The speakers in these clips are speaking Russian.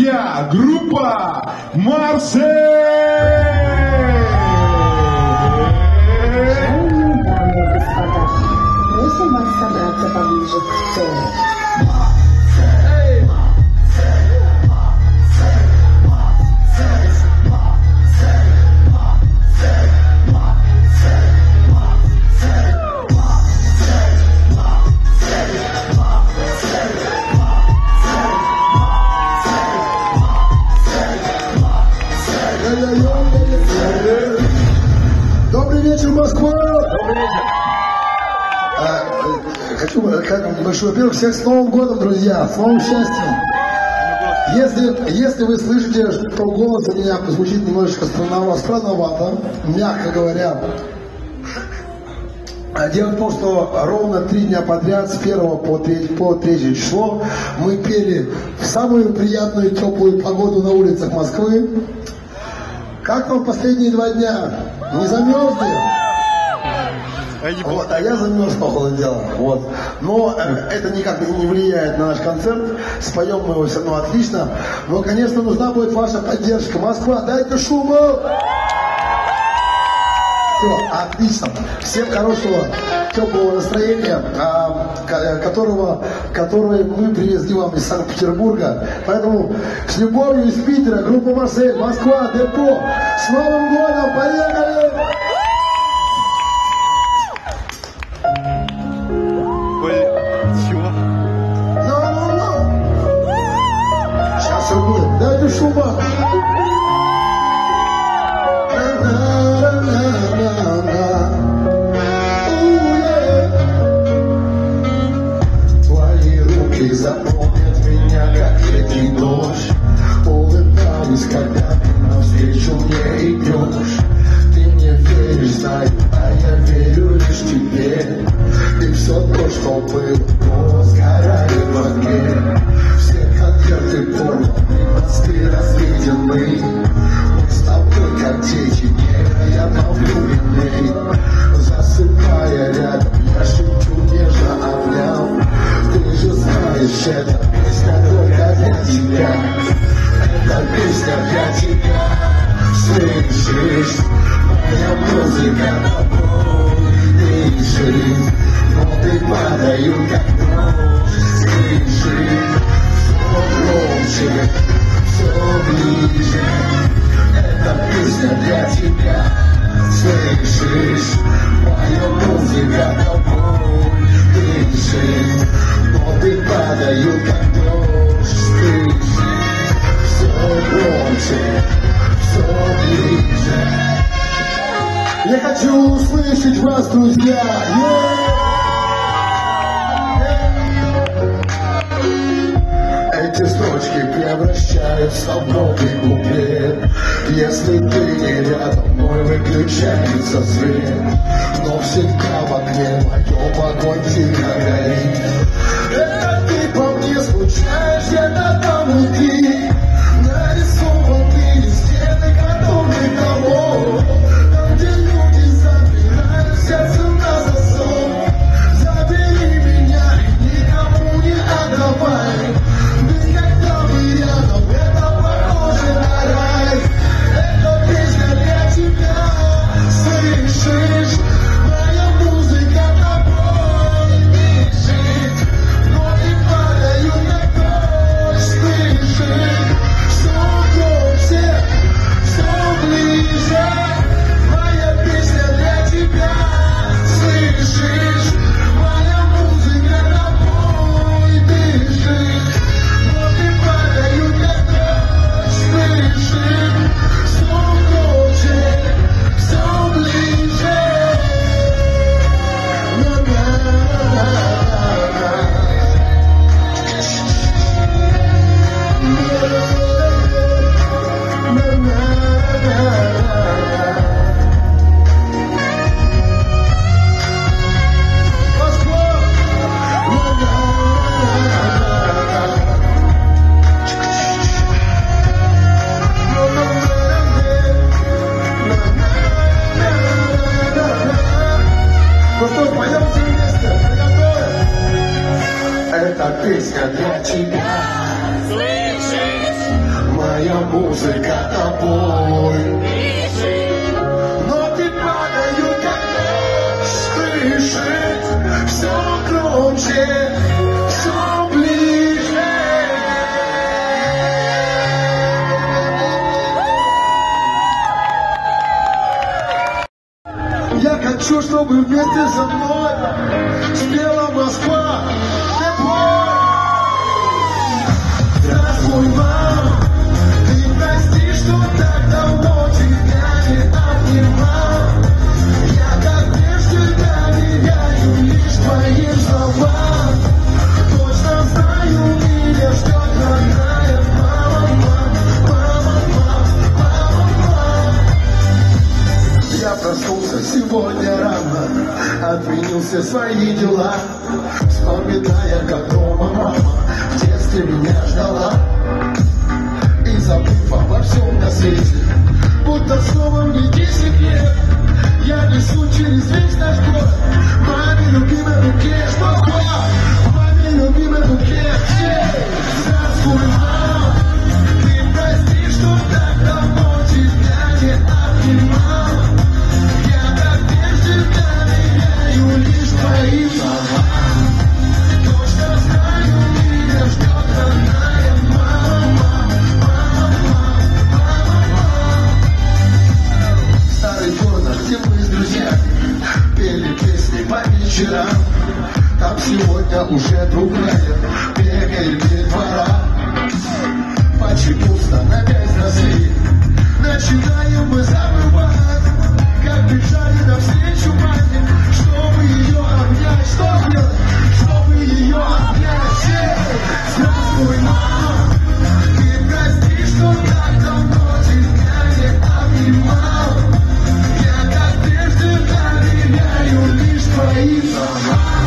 Музыкальные друзья, группа Марсель! Уважаемые дамы и господа, как небольшой, во-первых, всех с Новым годом, друзья, с новым счастьем! Если, если вы слышите, что голос у меня звучит немножечко странновато, странновато, мягко говоря, а Дело в том, что ровно три дня подряд, с 1 по 3, по 3 число, мы пели в самую приятную теплую погоду на улицах Москвы. Как вам последние два дня? Не замерзли? Вот, а я замерз, по ходу дела. Вот. Но э, это никак не влияет на наш концерт. Споем мы его все равно отлично. Но, конечно, нужна будет ваша поддержка. Москва, дайте шума! Все, отлично. Всем хорошего, теплого настроения, а, ко- которого, которое мы привезли вам из Санкт-Петербурга. Поэтому с любовью из Питера, группа Марсель, Москва, Депо. С Новым годом, поехали! Шума. Твои руки заполнят меня, как летний дождь. Улыбаюсь, когда ты навстречу мне идешь. Ты мне веришь, знаю, а я верю лишь тебе. И все то, что было, разведены Мы с тобой невероятно влюблены Засыпая рядом, я шепчу нежно обнял Ты же знаешь, эта песня только для тебя Эта песня для тебя Слышишь, моя музыка тобой дышит Ноты падают, как дрожь выключается свет Но всегда saí de lá. Bye.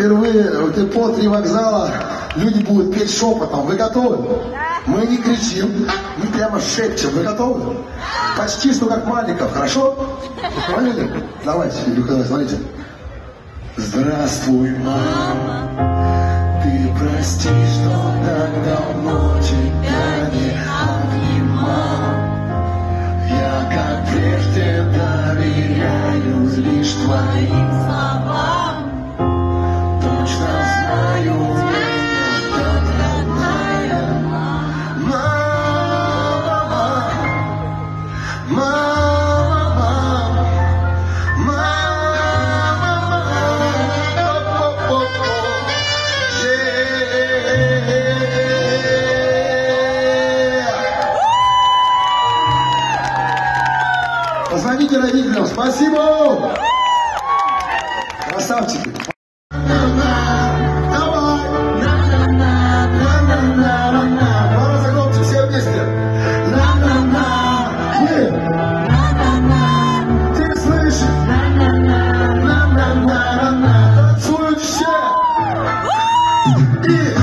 впервые э, и по три вокзала люди будут петь шепотом. Вы готовы? Да. Мы не кричим, мы прямо шепчем. Вы готовы? Почти что как Маликов, хорошо? Поняли? Давайте, Люка, смотрите. Здравствуй, мама, ты прости, что так давно тебя не обнимал. Я, как прежде, доверяю лишь твоим словам. Позвоните родителям. Спасибо! Yeah.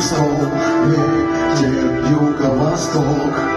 Стол, ветер юго-восток,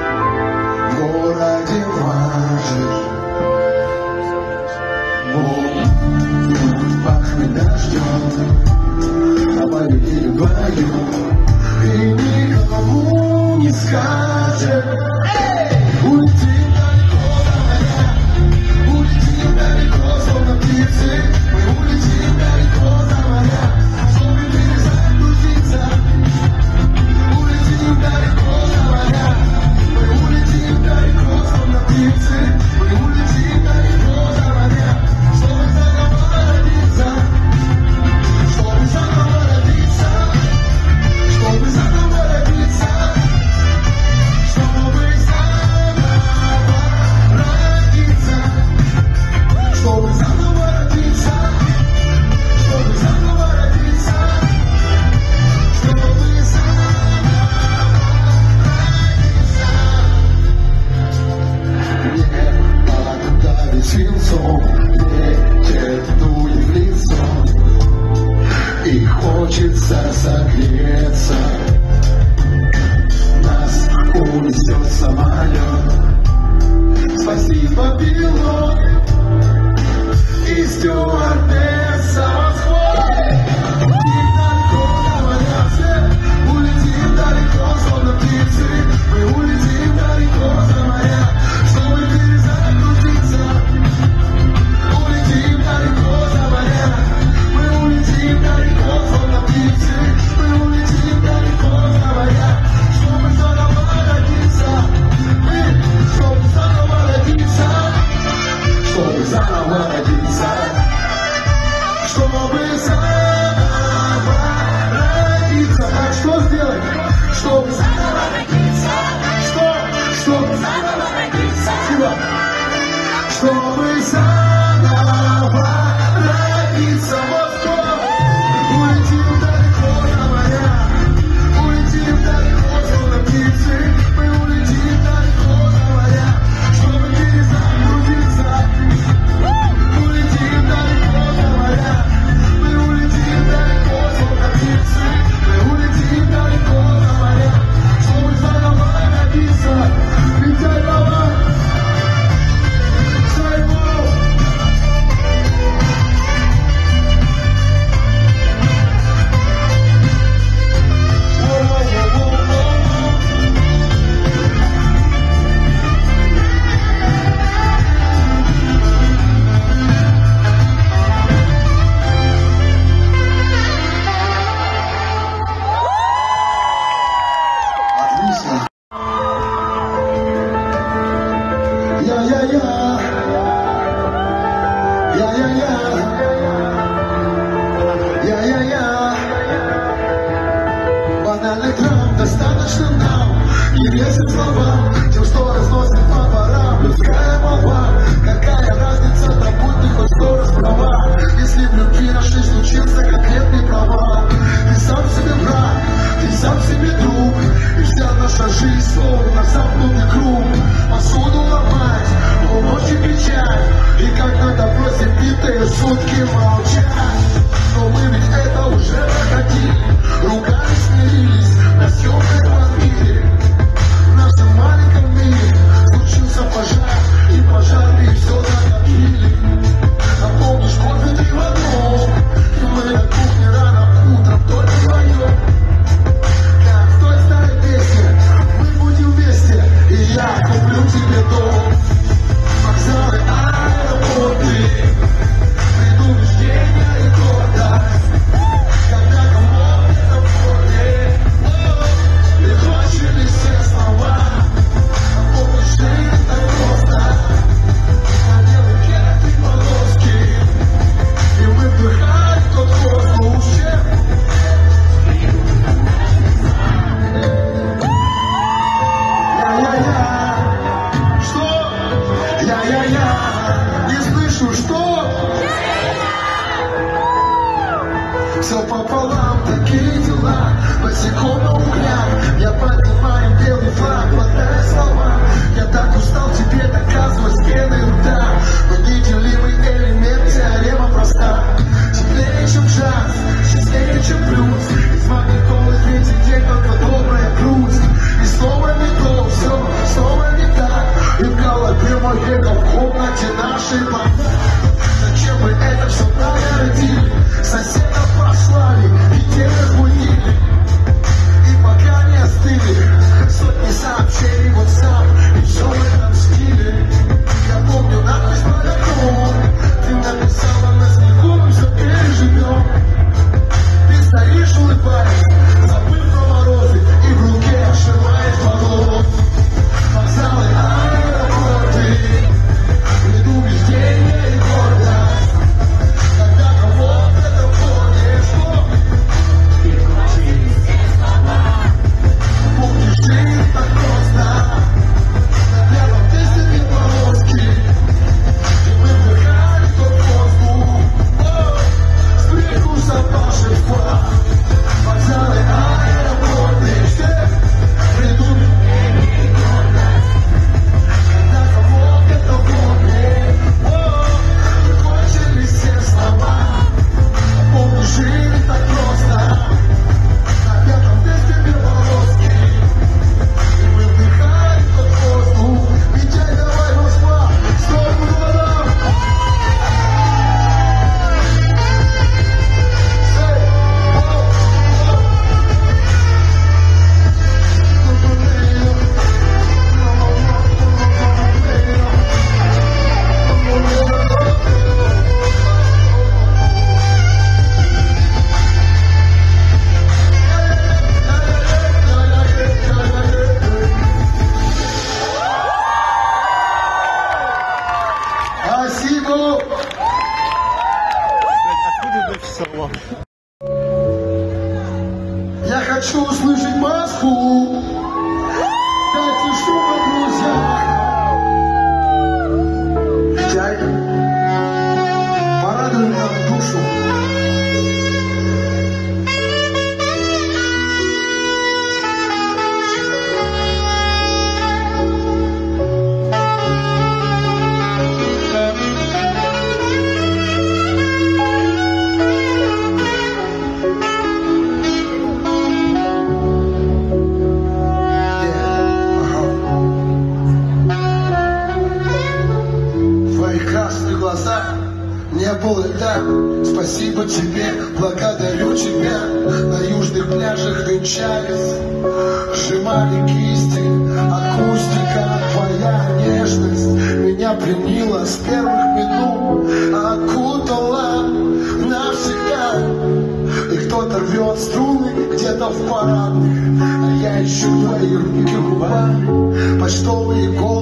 руки губами Почтовые голуби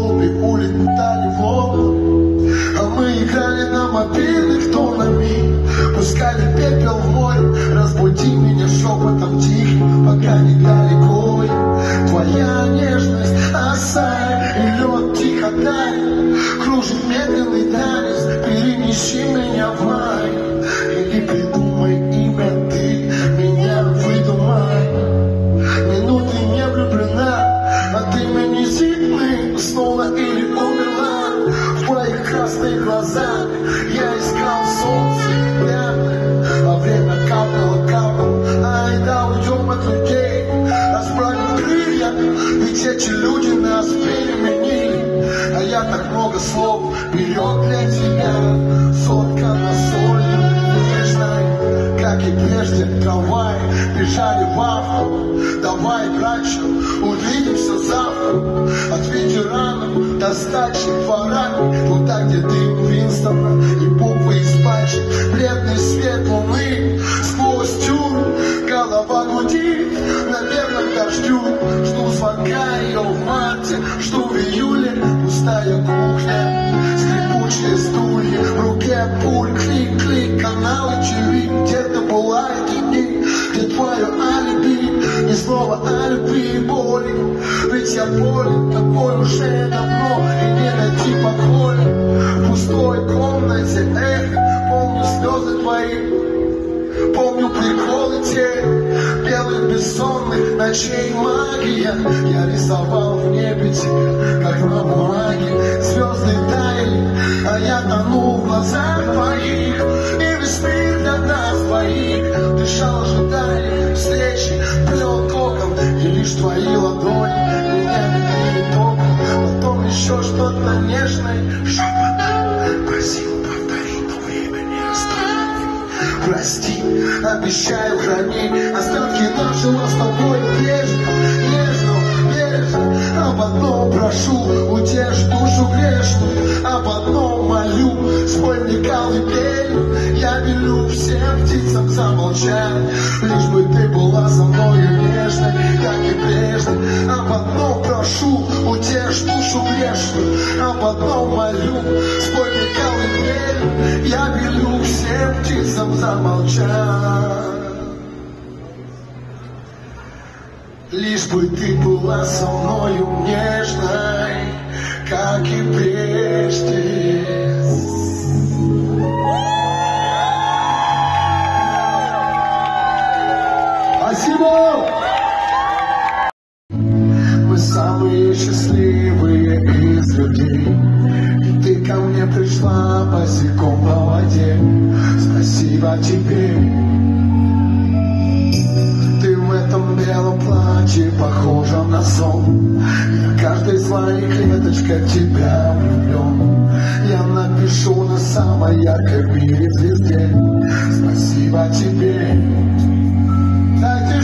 слов берег для тебя. Сотка на солью нежной Как и прежде, давай Бежали в авто. Давай, братчик, увидимся завтра. От ветеранов до сдачи дворами Туда, где дым Винстона и буквы из пачек Бледный свет луны сквозь тюрь. Голова гудит, наверное, дождю. Жду звонка ее в марте, жду в июле Пустая кухня, скрипучие стулья В руке пуль, клик-клик, каналы ТВ Где-то бывают дни, где твое алиби И снова о любви и боли Ведь я болен, тобой уже давно И не найти покоя В пустой комнате эхо Помню слезы твои Помню приколы те, белых бессонных ночей магия. Я рисовал в небе тебе, как на бумаге Звезды таяли, а я тонул в глазах твоих И весь мир для нас двоих. Дышал ожиданием встречи, плел током И лишь твои ладони меня били током Потом еще что-то нежное шепотом Просил Прости, обещаю хранить Остатки нашего с тобой прежде Нежно, бережно Об одном прошу, утешь душу грешную Об одном молю, мне колыбель Я велю всем птицам замолчать. Лишь бы ты была со мною нежной, как и прежде. Об одном прошу, утешь душу грешную. Об одном молю, спой мне колыбель Я велю всем птицам замолчать. Лишь бы ты была со мною нежной, как и прежде. Спасибо! Мы самые счастливые из людей. И ты ко мне пришла босиком по воде. Спасибо тебе. Ты в этом белом платье похожа на сон Я каждой своей клеточкой тебя влюблен Я напишу на самой яркой в мире звезде Спасибо тебе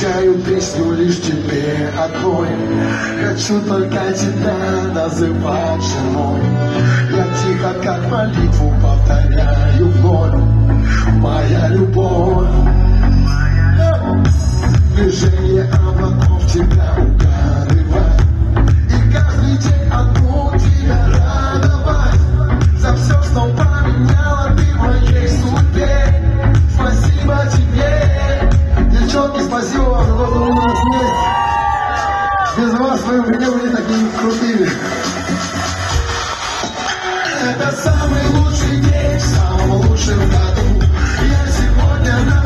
посвящаю песню лишь тебе одной. Хочу только тебя называть женой. Я тихо, как молитву, повторяю вновь Моя любовь. Движение облаков тебя угадывает И каждый день от самый лучший день в самом лучшем году. Я сегодня на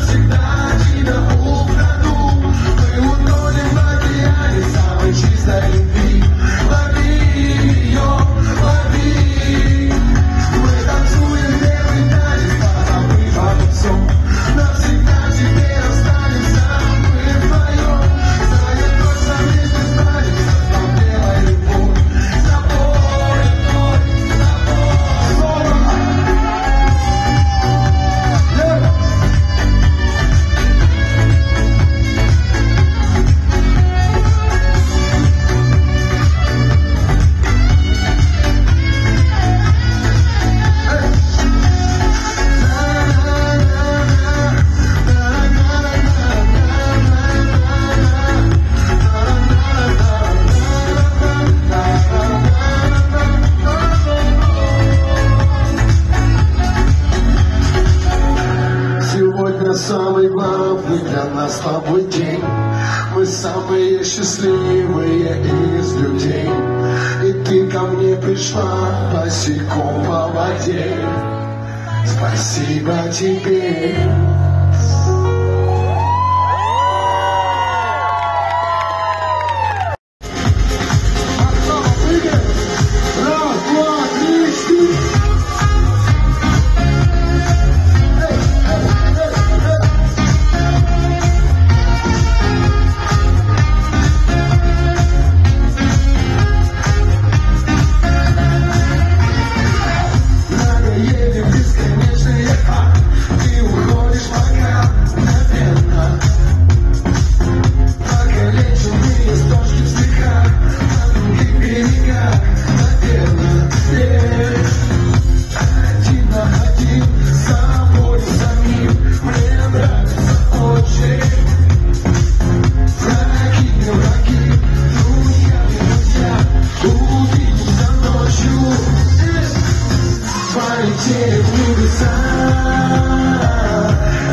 полетели в небеса,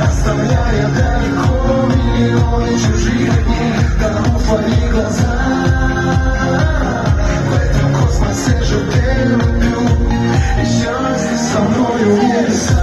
оставляя далеко миллионы чужих дней, кому твои глаза. В этом космосе же ты люблю, еще со мною небеса.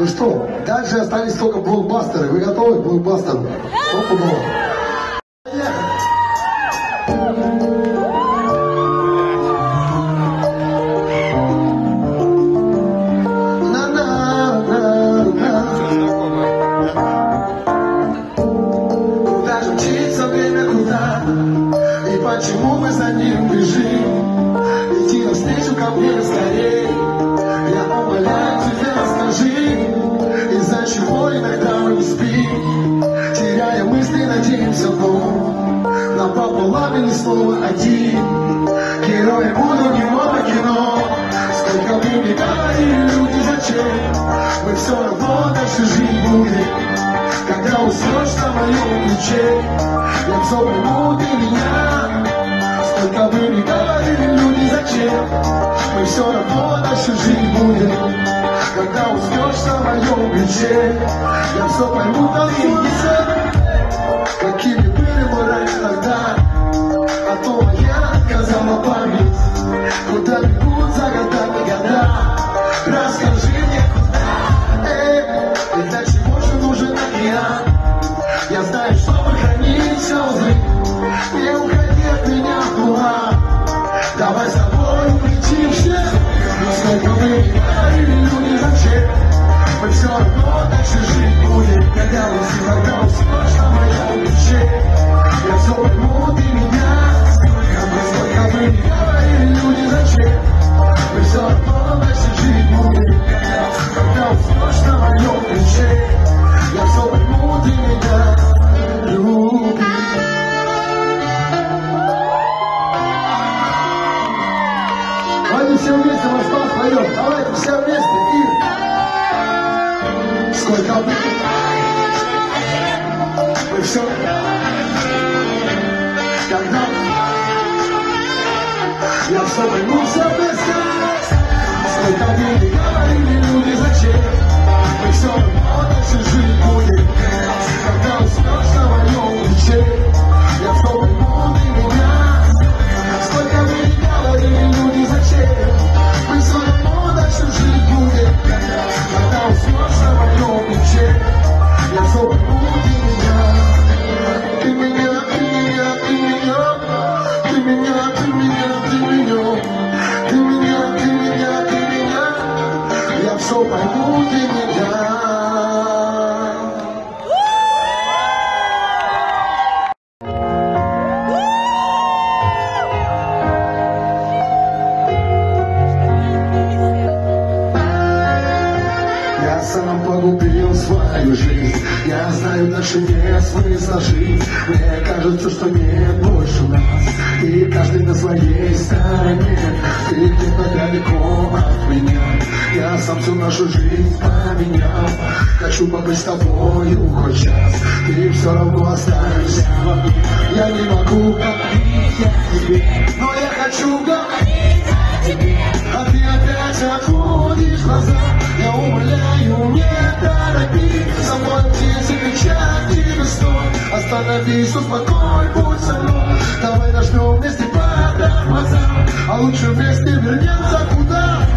Ну что, дальше остались только блокбастеры. Вы готовы к блокбастеру? Стопудово. Сколько мы все когда? Я все все вместе. Сколько мы не говорили люди, зачем? Мы все равно дальше жить будем. Когда уснешь на моем нашу жизнь поменял Хочу побыть с тобою хоть час Ты все равно останешься во мне Я не могу говорить я тебе Но я хочу говорить о тебе. А ты опять отводишь глаза. Я умоляю, не торопи Со мной птицы стой Остановись, успокой, будь со мной. Давай нажмем вместе по тормозам А лучше вместе вернемся куда?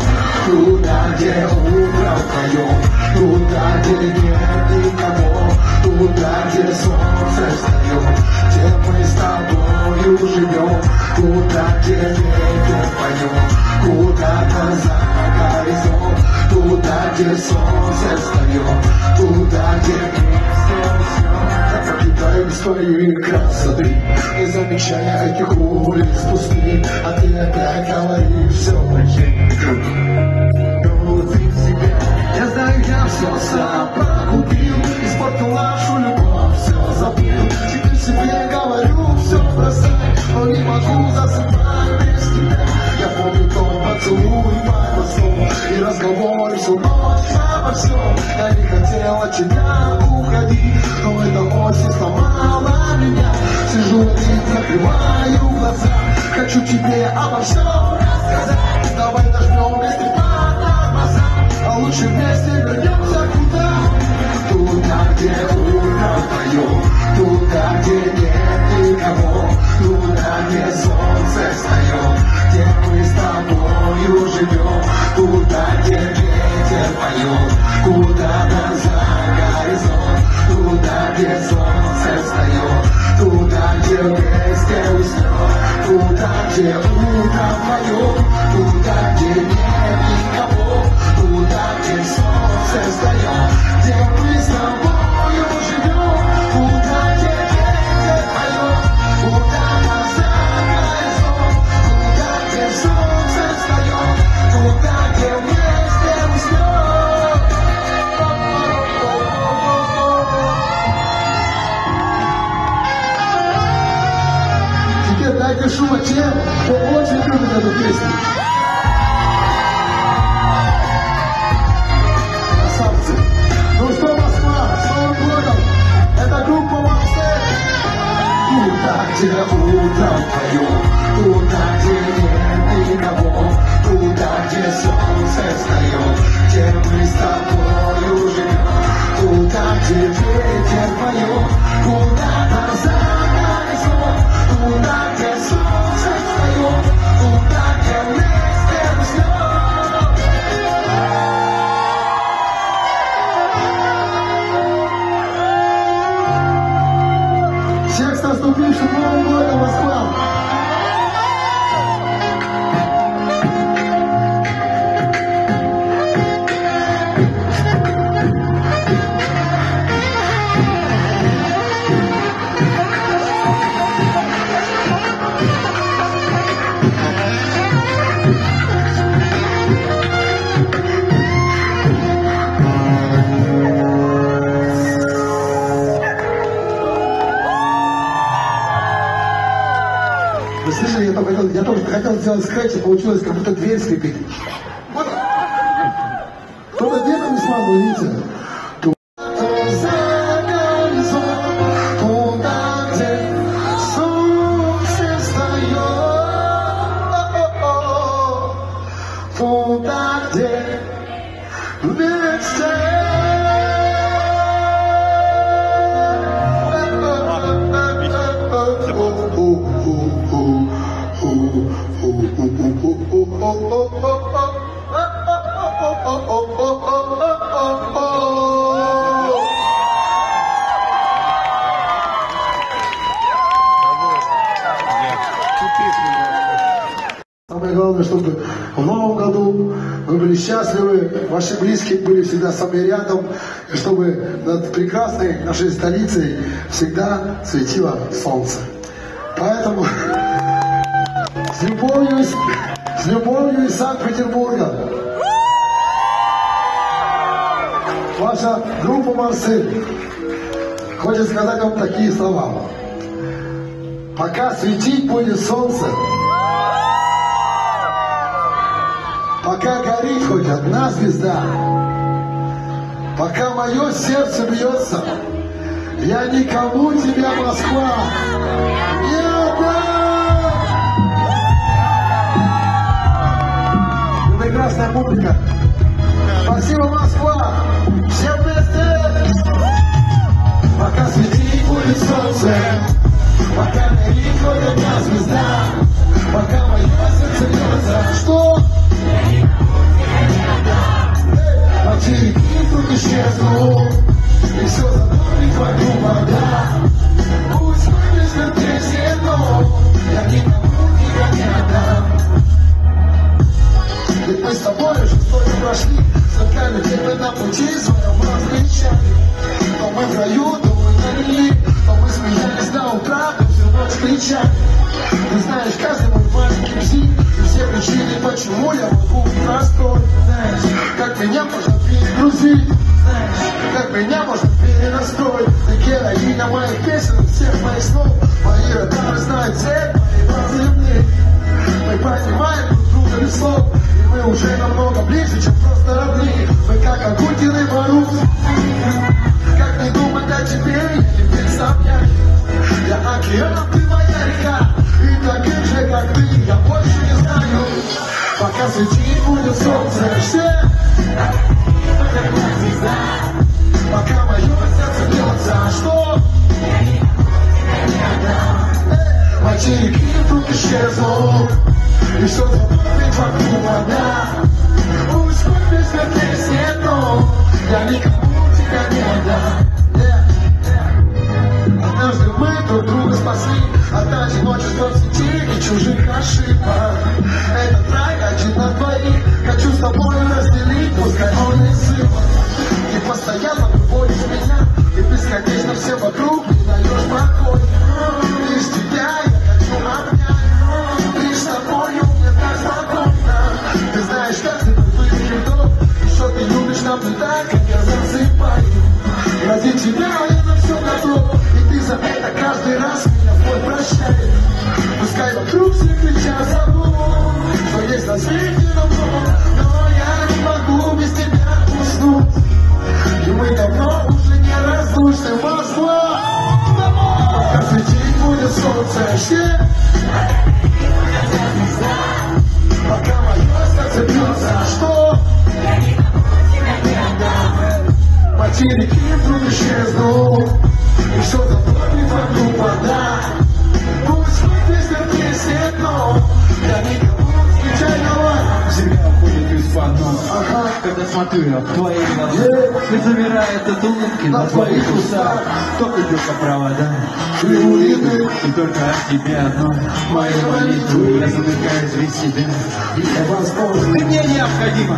Туда, где утро вдвоем Туда, где нет никого Туда, где солнце встает Где мы с тобою живем Туда, где ветер поет Куда-то за горизонт Туда, где солнце встает Туда, где вместе все Покидаю без твоей красоты Не замечая этих улиц пустых А ты опять говоришь все Ну, все погубил Испортил нашу любовь, все забыл Теперь себе говорю, все бросай. Но не могу засыпать без тебя. Я помню тот поцелуй по снов И разговоры всю ночь обо всем Я не хотел от тебя уходить Но эта осень сломала меня. Сижу один, закрываю глаза. Хочу тебе обо всем рассказать. Давай вместе по тормозам А лучше вместе вернемся куда? Туда, где утром поем, туда, где нет никого, туда, где солнце встает, где мы с тобою живем, туда, где ветер поет, куда-то за горизонт, туда, где солнце встает, туда, где вместе уснем, туда, где утром поем, туда, где нет никого, туда, где солнце встает, где мы Todo dia que eu me falo были всегда с вами рядом, и чтобы над прекрасной нашей столицей всегда светило солнце. Поэтому с любовью, с любовью из Санкт-Петербурга. Ваша группа Марсель хочет сказать вам такие слова. Пока светить будет солнце, пока горит хоть одна звезда, пока мое сердце бьется, я никому тебя, Москва, не отдам! Прекрасная публика. Спасибо, Москва! Все вместе! Пока светить будет солнце, пока горит одна звезда, пока мое сердце бьется. Что? Материки вдруг исчезнут, и все затопит вокруг вода. Пусть песни, но я никому тебя не отдам. Ведь мы с тобой уже столько прошли, людей мы на пути своем различали. То мы в раю, то мы на рели, то мы смеялись до утра, всю ночь кричали. Ты знаешь, каждый мой маленький псих, и все причины, почему я могу простой. Знаешь, как меня можно перегрузить, как меня можно перенастроить. Ты героиня моих песен, всех моих снов, мои радары знают цель, мои мне. Мы понимаем друг друга без слов И мы уже намного ближе, чем просто родные Мы как Агутин и Барух никак не думать о тебе, теперь сам я. Я океан, а ты моя река, и таких же, как ты, я больше не знаю. Пока светить будет солнце, все. Пока мое сердце бьется, а что? Э, Материки вдруг исчезнут, и что-то забыть вокруг вода. Ты мне необходима.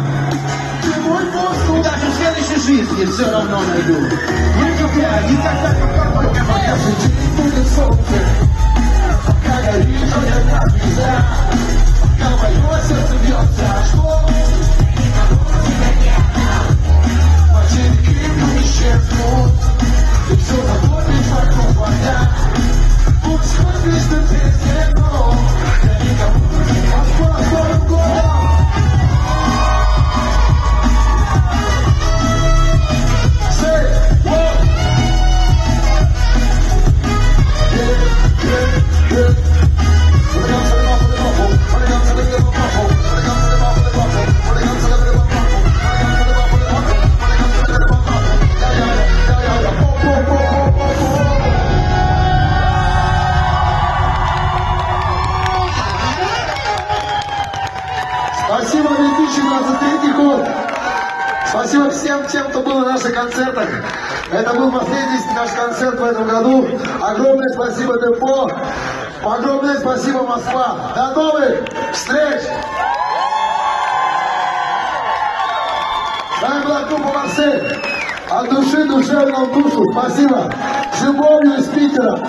Ты мой босс, ну даже в следующей жизни все равно найду. Я тебя никогда не порвать, пока моя жизнь будет солнце. Пока я горит твоя звезда, пока мое сердце бьется, а что? Материки исчезнут, и все заходит вокруг вода. Пусть хоть лишь ты тем, кто был на наших концертах. Это был последний наш концерт в этом году. Огромное спасибо Депо. Огромное спасибо Москва. До новых встреч! С вами была группа Марсель. От души душевно в душу. Спасибо. С любовью из Питера.